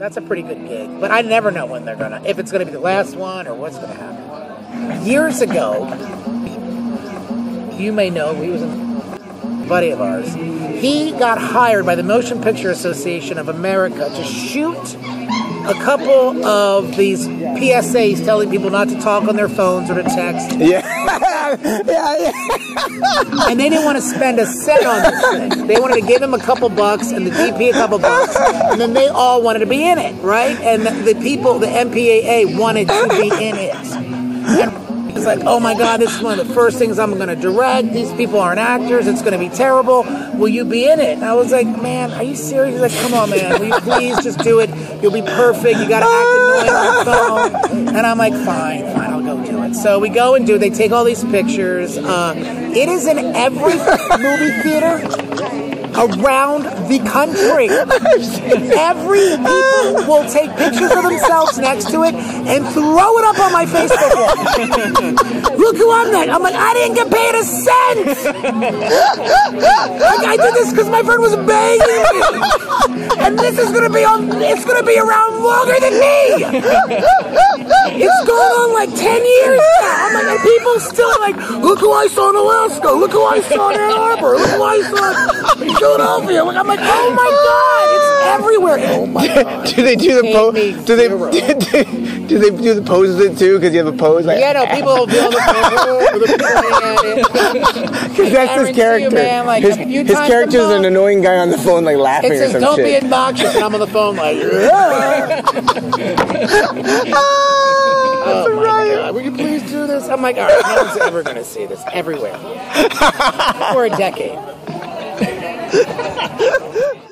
That's a pretty good gig. But I never know when they're gonna, if it's gonna be the last one or what's gonna happen. Years ago, you may know, he was a buddy of ours. He got hired by the Motion Picture Association of America to shoot a couple of these PSAs telling people not to talk on their phones or to text. Yeah. Yeah, yeah. And they didn't want to spend a cent on this thing. They wanted to give him a couple bucks and the DP a couple bucks, and then they all wanted to be in it, right? And the, the people, the MPAA, wanted to be in it. And it's like, oh my God, this is one of the first things I'm going to direct. These people aren't actors. It's going to be terrible. Will you be in it? And I was like, man, are you serious? He's like, come on, man. Will you please just do it? You'll be perfect. You got to act annoying on phone. And I'm like, fine, fine, I'll go do it. So we go and do. They take all these pictures. Uh, it is in every movie theater around the country. Every people will take pictures of themselves next to it and throw it up on my Facebook wall. Look who I'm next. I'm like, I didn't get paid a cent. I did this because my friend was begging me. And this is gonna be on it's gonna be around longer than me. It's going on like 10 years now. I'm like, people still like, look who I saw in Alaska. Look who I saw in Ann Arbor. Look who I saw in Philadelphia. Like, I'm like, oh my God, it's everywhere. Oh my God. do they do the pose? me Do they zero. do, do they do the poses it too? Because you have a pose like Yeah, no, people will be on the phone with a pointing at it. Because that's his guarantee you, character. like, his his character is an annoying guy on the phone, like laughing It or says, some don't be shit. obnoxious, and I'm on the phone like, oh my God, will you please do this? I'm like, all right, no one's ever going to see this everywhere for a decade.